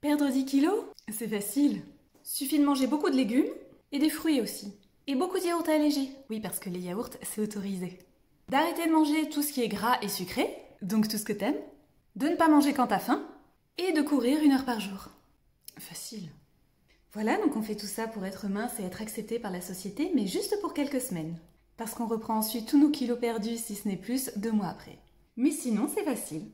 Perdre 10 kilos C'est facile. Suffit de manger beaucoup de légumes et des fruits aussi. Et beaucoup de yaourts allégés. Oui, parce que les yaourts, c'est autorisé. D'arrêter de manger tout ce qui est gras et sucré, donc tout ce que t'aimes. De ne pas manger quand t'as faim. Et de courir une heure par jour. Facile. Voilà, donc on fait tout ça pour être mince et être accepté par la société, mais juste pour quelques semaines. Parce qu'on reprend ensuite tous nos kilos perdus, si ce n'est plus, deux mois après. Mais sinon, c'est facile.